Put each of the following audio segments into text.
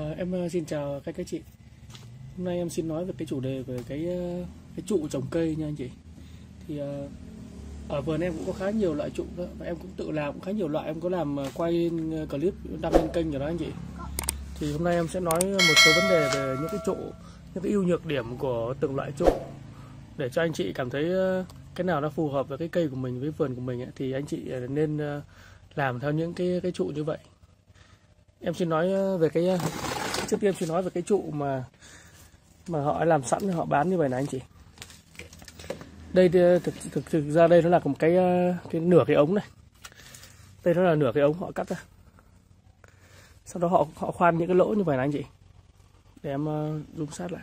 À, em ờ, xin chào các các chị. Hôm nay em xin nói về cái chủ đề về cái ờ, cái trụ trồng cây nha anh chị. Thì à, ở vườn em cũng có khá nhiều loại trụ đó và em cũng tự làm cũng khá nhiều loại. Em có làm quay clip đăng lên kênh rồi đó anh chị. Thì hôm nay em sẽ nói một số vấn đề về những cái trụ, những cái ưu nhược điểm của từng loại trụ để cho anh chị cảm thấy cái nào nó phù hợp với cái cây của mình với vườn của mình ấy, thì anh chị nên làm theo những cái cái trụ như vậy. Em xin nói về cái trước tiên em nói về cái trụ mà mà họ làm sẵn họ bán như vậy này anh chị. Đây thực, thực thực ra đây nó là một cái ờ, cái nửa cái ống này. Đây nó là nửa cái ống họ cắt ra. Sau đó họ họ khoan những cái lỗ như vậy này anh chị. Để em ờ, zoom sát lại.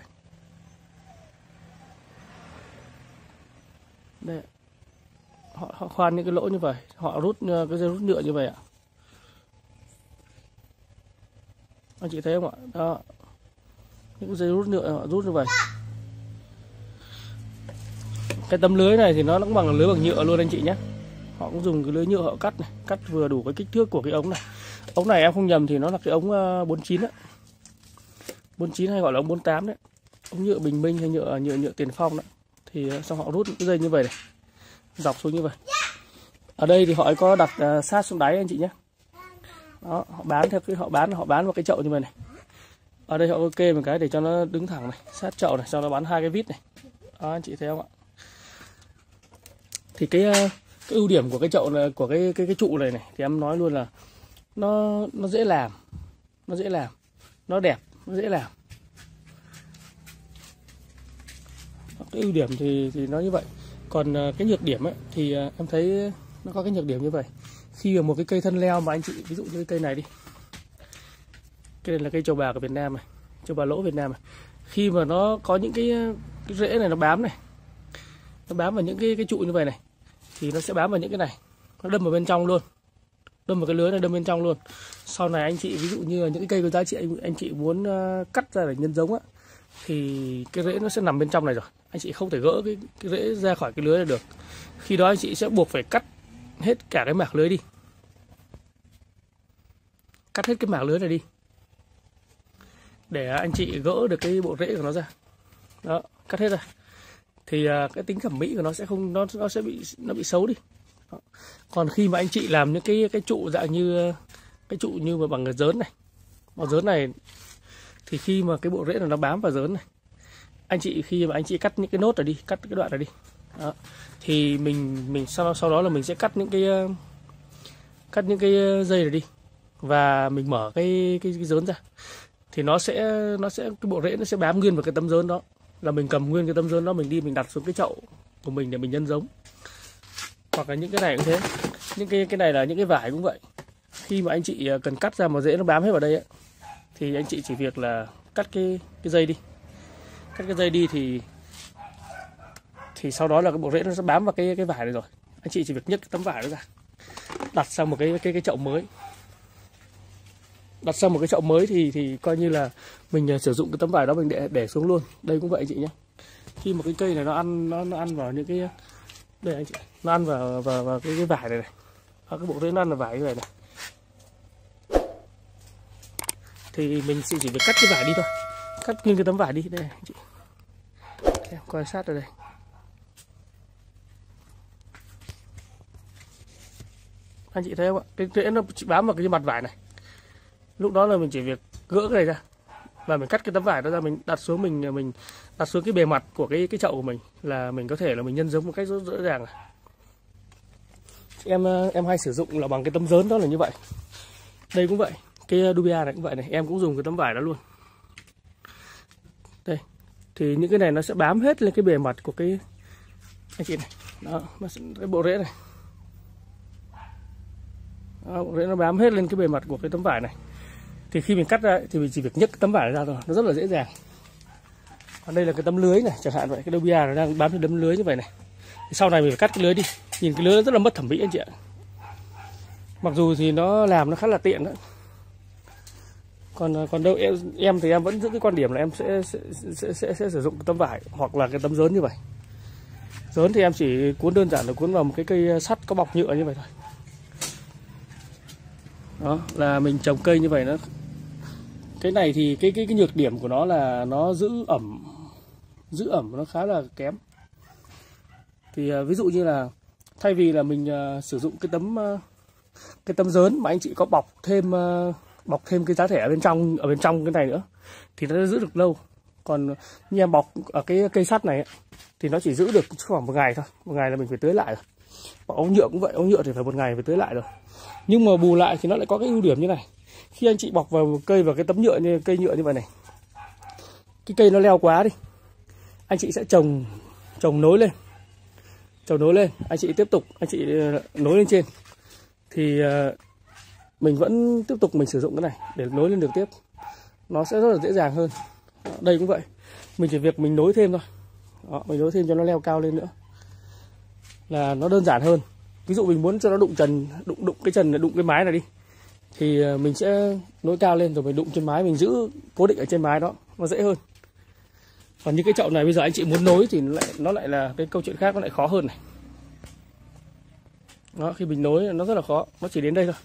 Đây. Họ họ khoan những cái lỗ như vậy, họ rút ờ, cái dây rút nhựa như vậy ạ. Anh chị thấy không ạ? Đó. Những dây rút nhựa họ rút như vậy. Cái tấm lưới này thì nó cũng bằng lưới bằng nhựa luôn anh chị nhé. Họ cũng dùng cái lưới nhựa họ cắt này, cắt vừa đủ cái kích thước của cái ống này. Ống này em không nhầm thì nó là cái ống ờ, 49 á. 49 hay gọi là ống 48 đấy. Ống nhựa bình minh hay nhựa nhựa nhựa tiền phong đấy thì ờ, xong họ rút những cái dây như vậy này, dọc xuống như vậy. Ở đây thì họ có đặt ờ, sát xuống đáy anh chị nhé đó họ bán theo cái họ bán họ bán vào cái chậu như vậy này. Ở đây họ ok kê một cái để cho nó đứng thẳng này sát chậu này sau đó bán hai cái vít này. Đó anh chị thấy không ạ? Thì cái ờ, cái ưu điểm của cái chậu này của cái cái cái trụ này này thì em nói luôn là nó nó dễ làm nó dễ làm nó đẹp nó dễ làm. Cái ưu điểm thì thì nó như vậy. Còn ờ, cái nhược điểm ấy, thì ờ, em thấy nó có cái nhược điểm như vậy. Khi mà một cái cây thân leo mà anh chị ví dụ như cái cây này đi. Cây này là cây trầu bà của Việt Nam này trầu bà lỗ Việt Nam này. Khi mà nó có những cái, cái rễ này nó bám này nó bám vào những cái cái trụ như vậy này thì nó sẽ bám vào những cái này. Nó đâm vào bên trong luôn. Đâm vào cái lưới này đâm bên trong luôn. Sau này anh chị ví dụ như là những cái cây có giá trị anh, anh chị muốn ờ, cắt ra để nhân giống á thì cái rễ nó sẽ nằm bên trong này rồi. Anh chị không thể gỡ cái, cái rễ ra khỏi cái lưới này được. Khi đó anh chị sẽ buộc phải cắt hết cả cái mảng lưới đi. Cắt hết cái mảng lưới này đi. Để anh chị gỡ được cái bộ rễ của nó ra. Đó, cắt hết ra. Thì à, cái tính thẩm mỹ của nó sẽ không, nó nó sẽ bị, nó bị xấu đi. Đó. còn khi mà anh chị làm những cái cái trụ dạng như, cái trụ như mà bằng cái dớn này. Mà dớn này, thì khi mà cái bộ rễ này nó bám vào dớn này, anh chị, khi mà anh chị cắt những cái nốt này đi, cắt cái đoạn này đi đó. thì mình mình sau sau đó là mình sẽ cắt những cái ờ, cắt những cái ờ, dây này đi. Và mình mở cái cái, cái dớn ra. Thì nó sẽ nó sẽ cái bộ rễ nó sẽ bám nguyên vào cái tấm dớn đó. Là mình cầm nguyên cái tấm dớn đó mình đi mình đặt xuống cái chậu của mình để mình nhân giống. Hoặc là những cái này cũng thế. Những cái cái này là những cái vải cũng vậy. Khi mà anh chị ờ, cần cắt ra mà rễ nó bám hết vào đây ấy, thì anh chị chỉ việc là cắt cái cái dây đi. Cắt cái dây đi thì thì sau đó là cái bộ rễ nó sẽ bám vào cái cái vải này rồi. Anh chị chỉ việc nhấc cái tấm vải đó ra. Đặt sang một cái cái cái chậu mới. Đặt sang một cái chậu mới thì thì coi như là mình à, sử dụng cái tấm vải đó mình để để xuống luôn. Đây cũng vậy anh chị nhé. Khi một cái cây này nó ăn nó, nó ăn vào những cái à, đây anh chị. Nó ăn vào vào, vào cái, cái vải này này. Và cái bộ rễ nó ăn vào vải như vậy này. Thì mình sẽ chỉ việc cắt cái vải đi thôi. Cắt nguyên cái tấm vải đi. Đây anh chị. Em quan sát ở đây. Anh chị thấy không ạ? Cái rễ nó chỉ bám vào cái mặt vải này. Lúc đó là mình chỉ việc gỡ cái này ra. Và mình cắt cái tấm vải đó ra mình đặt xuống mình mình đặt xuống cái bề mặt của cái cái chậu của mình là mình có thể là mình nhân giống một cách rất dễ dàng. Này. em em hay sử dụng là bằng cái tấm dớn đó là như vậy. Đây cũng vậy. Cái dubia này cũng vậy này. Em cũng dùng cái tấm vải đó luôn. Đây. Thì những cái này nó sẽ bám hết lên cái bề mặt của cái anh chị này. Đó nó sẽ, cái bộ rễ này. Ờ, đấy bộ nó bám hết lên cái bề mặt của cái tấm vải này. Thì khi mình cắt ra thì mình chỉ việc nhấc cái tấm vải ra thôi nó rất là dễ dàng. Còn đây là cái tấm lưới này chẳng hạn vậy cái bia nó đang bám trên tấm lưới như vậy này. Thì sau này mình phải cắt cái lưới đi. Nhìn cái lưới nó rất là mất thẩm mỹ anh chị ạ. Mặc dù thì nó làm nó khá là tiện đó còn còn đâu em em thì em vẫn giữ cái quan điểm là em sẽ sẽ, sẽ, sẽ, sẽ sử dụng tấm vải hoặc là cái tấm dớn như vậy. Dớn thì em chỉ cuốn đơn giản là cuốn vào một cái cây sắt có bọc nhựa như vậy thôi đó là mình trồng cây như vậy nó cái này thì cái cái cái nhược điểm của nó là nó giữ ẩm giữ ẩm nó khá là kém. Thì à, ví dụ như là thay vì là mình uh, sử dụng cái tấm uh, cái tấm dớn mà anh chị có bọc thêm uh, bọc thêm cái giá thẻ ở bên trong ở bên trong cái này nữa thì nó sẽ giữ được lâu. Còn như em bọc ở cái cây sắt này ấy, thì nó chỉ giữ được khoảng một ngày thôi một ngày là mình phải tưới lại rồi bọc ống nhựa cũng vậy ống nhựa thì phải một ngày phải tưới lại rồi nhưng mà bù lại thì nó lại có cái ưu điểm như này. Khi anh chị bọc vào một cây vào cái tấm nhựa như cây nhựa như vậy này cái cây nó leo quá đi anh chị sẽ trồng trồng nối lên. Trồng nối lên anh chị tiếp tục anh chị ờ, nối lên trên. Thì ờ, mình vẫn tiếp tục mình sử dụng cái này để nối lên được tiếp. Nó sẽ rất là dễ dàng hơn. Đây cũng vậy. Mình chỉ việc mình nối thêm thôi. Đó, mình nối thêm cho nó leo cao lên nữa là nó đơn giản hơn. Ví dụ mình muốn cho nó đụng trần đụng đụng cái trần đụng cái mái này đi thì ờ, mình sẽ nối cao lên rồi mình đụng trên mái mình giữ cố định ở trên mái đó nó dễ hơn. Còn những cái chậu này bây giờ anh chị muốn nối thì nó lại nó lại là cái câu chuyện khác nó lại khó hơn này. Đó khi mình nối nó rất là khó nó chỉ đến đây thôi.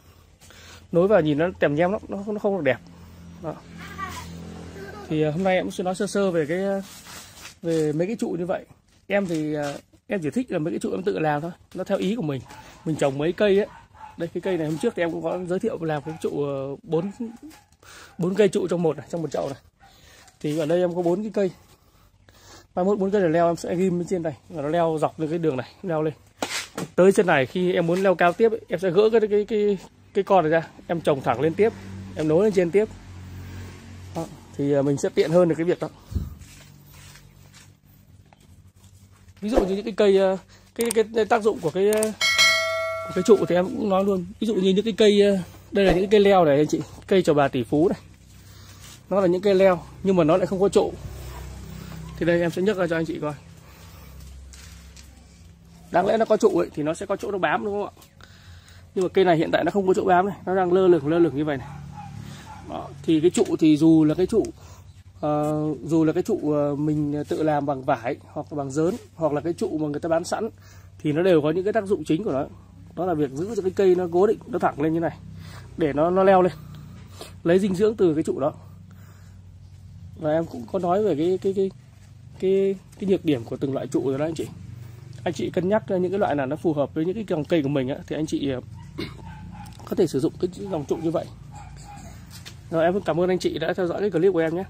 Nối vào nhìn nó tèm nhem lắm nó, nó không được đẹp. Đó. thì ờ, hôm nay em sẽ nói sơ sơ về cái ờ, về mấy cái trụ như vậy. Em thì em chỉ thích là mấy cái trụ em tự làm thôi nó theo ý của mình. Mình trồng mấy cây ấy. Đây cái cây này hôm trước thì em cũng có giới thiệu làm cái trụ ờ, bốn bốn cây trụ trong một này, trong một chậu này. Thì ở đây em có bốn cái cây. Mai mốt bốn cây này leo em sẽ ghim lên trên này. Và nó leo dọc lên cái đường này leo lên. Tới chân này khi em muốn leo cao tiếp em sẽ gỡ cái cái cái cái con này ra. Em trồng thẳng lên tiếp em nối lên trên tiếp. Đó. thì ờ, mình sẽ tiện hơn được cái việc đó. Ví dụ như những cái cây ờ, cái, cái, cái tác dụng của cái ờ, của cái trụ thì em cũng nói luôn. Ví dụ như những cái cây ờ, đây là những cái cây leo này anh chị cây trầu bà tỷ phú này. Nó là những cây leo nhưng mà nó lại không có trụ. Thì đây em sẽ nhấc ra cho anh chị coi. Đáng lẽ nó có trụ ấy, thì nó sẽ có chỗ nó bám đúng không ạ? Nhưng mà cây này hiện tại nó không có chỗ bám này nó đang lơ lửng lơ lửng như vậy này. Đó. thì cái trụ thì dù là cái trụ uh, dù là cái trụ uh, mình tự làm bằng vải hoặc là bằng dớn hoặc là cái trụ mà người ta bán sẵn thì nó đều có những cái tác dụng chính của nó. Đó là việc giữ cho cái cây nó cố định nó thẳng lên như này để nó nó leo lên lấy dinh dưỡng từ cái trụ đó. Và em cũng có nói về cái cái cái cái cái nhược điểm của từng loại trụ rồi đó anh chị. Anh chị cân nhắc những cái loại nào nó phù hợp với những cái dòng cây của mình á, thì anh chị ờ, có thể sử dụng cái dòng trụ như vậy. Rồi em cảm ơn anh chị đã theo dõi cái clip của em nhé.